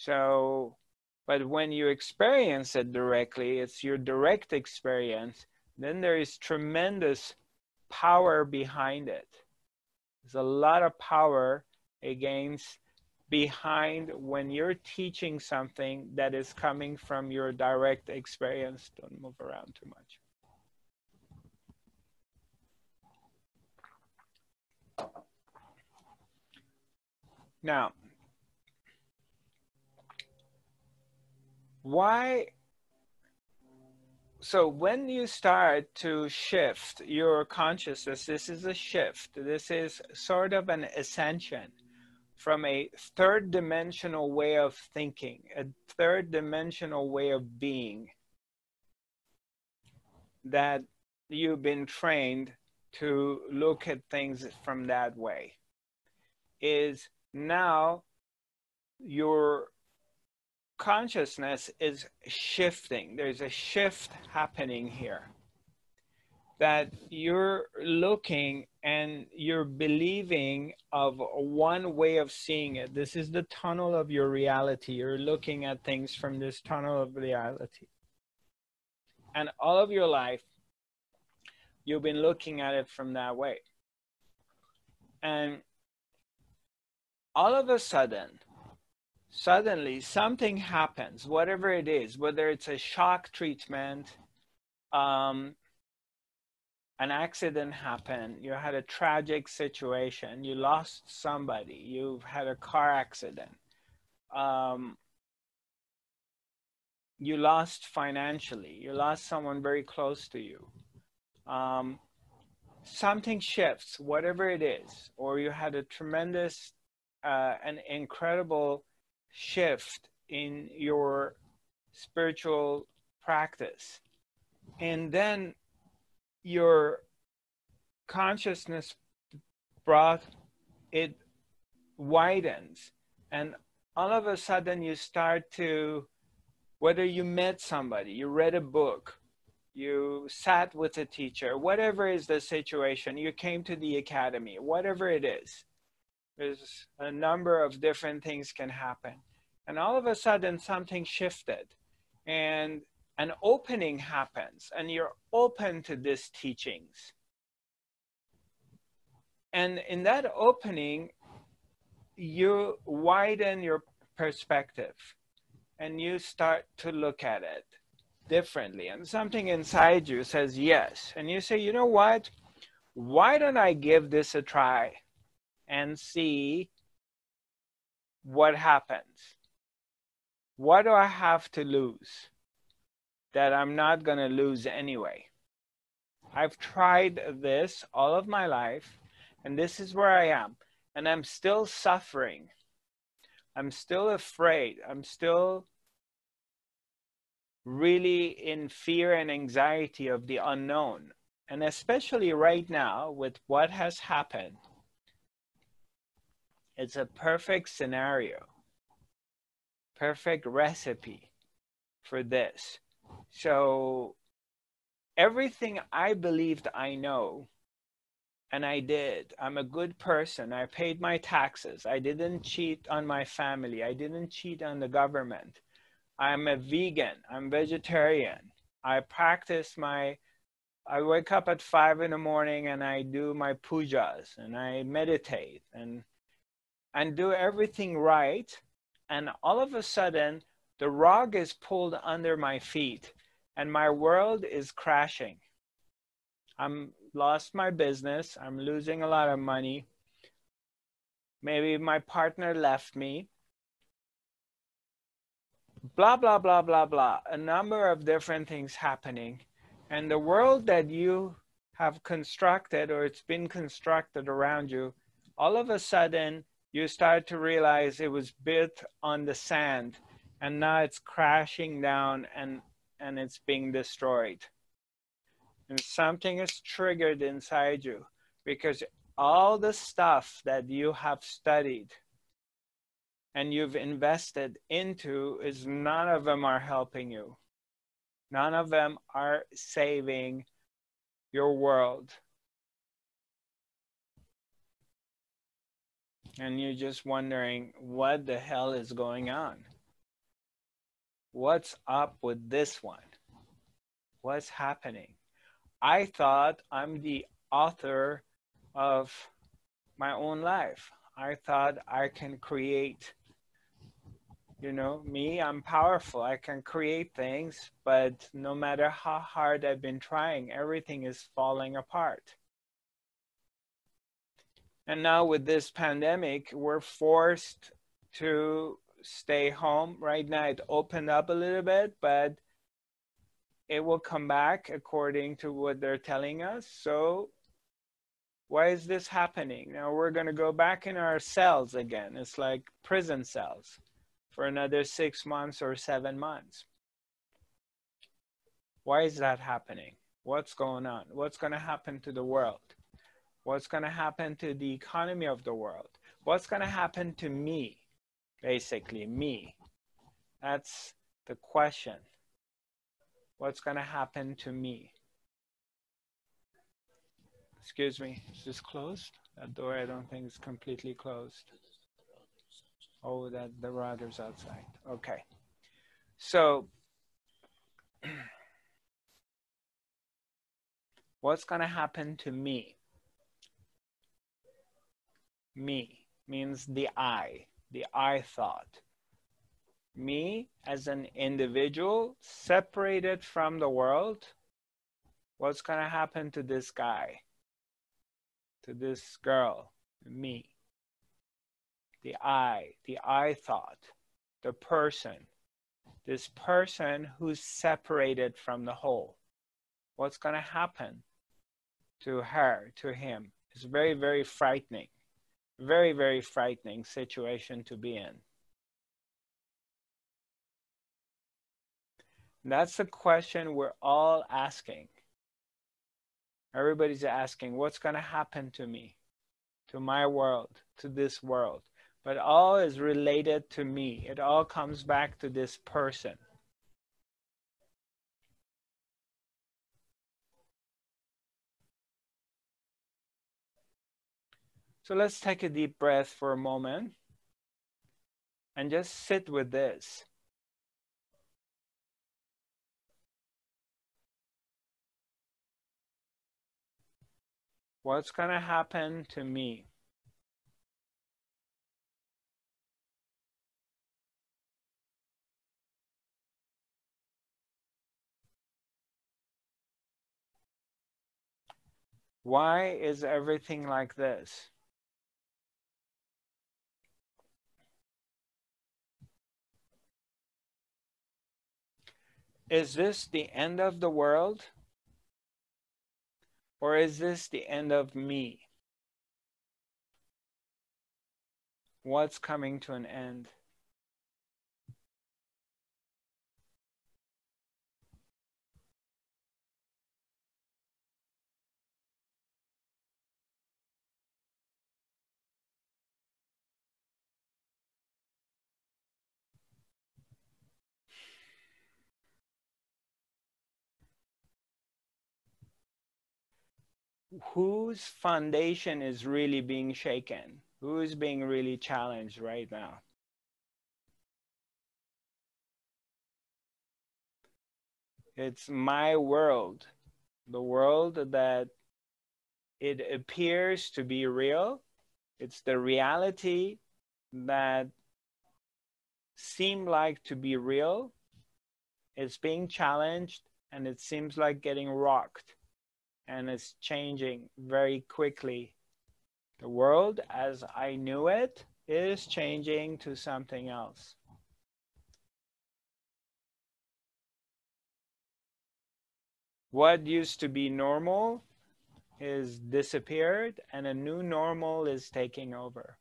So, but when you experience it directly, it's your direct experience, then there is tremendous power behind it. There's a lot of power against behind when you're teaching something that is coming from your direct experience. Don't move around too much. Now, why? So when you start to shift your consciousness, this is a shift. This is sort of an ascension from a third dimensional way of thinking, a third dimensional way of being that you've been trained to look at things from that way is now your consciousness is shifting. There's a shift happening here. That you're looking and you're believing of one way of seeing it. This is the tunnel of your reality. You're looking at things from this tunnel of reality. And all of your life, you've been looking at it from that way. And all of a sudden, suddenly something happens, whatever it is, whether it's a shock treatment, um, an accident happened, you had a tragic situation, you lost somebody, you've had a car accident, um, you lost financially, you lost someone very close to you. Um, something shifts, whatever it is, or you had a tremendous uh, an incredible shift in your spiritual practice. And then your consciousness brought it widens and all of a sudden you start to whether you met somebody you read a book you sat with a teacher whatever is the situation you came to the academy whatever it is there's a number of different things can happen. And all of a sudden something shifted and an opening happens and you're open to these teachings. And in that opening, you widen your perspective and you start to look at it differently. And something inside you says yes. And you say, you know what? Why don't I give this a try? And see what happens. What do I have to lose that I'm not going to lose anyway? I've tried this all of my life, and this is where I am. And I'm still suffering. I'm still afraid. I'm still really in fear and anxiety of the unknown. And especially right now, with what has happened, it's a perfect scenario, perfect recipe for this. So everything I believed I know, and I did. I'm a good person. I paid my taxes. I didn't cheat on my family. I didn't cheat on the government. I'm a vegan. I'm vegetarian. I practice my I wake up at five in the morning and I do my pujas and I meditate and and do everything right. And all of a sudden, the rug is pulled under my feet and my world is crashing. I'm lost my business. I'm losing a lot of money. Maybe my partner left me. Blah, blah, blah, blah, blah. A number of different things happening. And the world that you have constructed or it's been constructed around you, all of a sudden you start to realize it was built on the sand and now it's crashing down and and it's being destroyed. And something is triggered inside you because all the stuff that you have studied and you've invested into is none of them are helping you. None of them are saving your world and you're just wondering what the hell is going on. what's up with this one? What's happening? I thought I'm the author of my own life. I thought I can create, you know, me, I'm powerful. I can create things, but no matter how hard I've been trying, everything is falling apart. And now with this pandemic, we're forced to stay home. Right now, it opened up a little bit, but it will come back according to what they're telling us. So, why is this happening? Now we're going to go back in our cells again. It's like prison cells for another six months or seven months. Why is that happening? What's going on? What's going to happen to the world? What's going to happen to the economy of the world? What's going to happen to me? Basically, me. That's the question. What's going to happen to me? Excuse me, is this closed? That door I don't think is completely closed. Oh, that the router's outside. Okay. So what's going to happen to me? Me means the I, the I thought. Me as an individual separated from the world. What's going to happen to this guy? To this girl? Me. The I, the I thought, the person. This person who's separated from the whole. What's going to happen to her, to him? It's very, very frightening very, very frightening situation to be in. That's the question we're all asking. Everybody's asking, what's going to happen to me, to my world, to this world? But all is related to me. It all comes back to this person. So let's take a deep breath for a moment and just sit with this. What's going to happen to me? Why is everything like this? Is this the end of the world? Or is this the end of me? What's coming to an end? Whose foundation is really being shaken? Who is being really challenged right now? It's my world, the world that it appears to be real. It's the reality that seem like to be real. It's being challenged and it seems like getting rocked and it's changing very quickly. The world as I knew it is changing to something else. What used to be normal is disappeared and a new normal is taking over.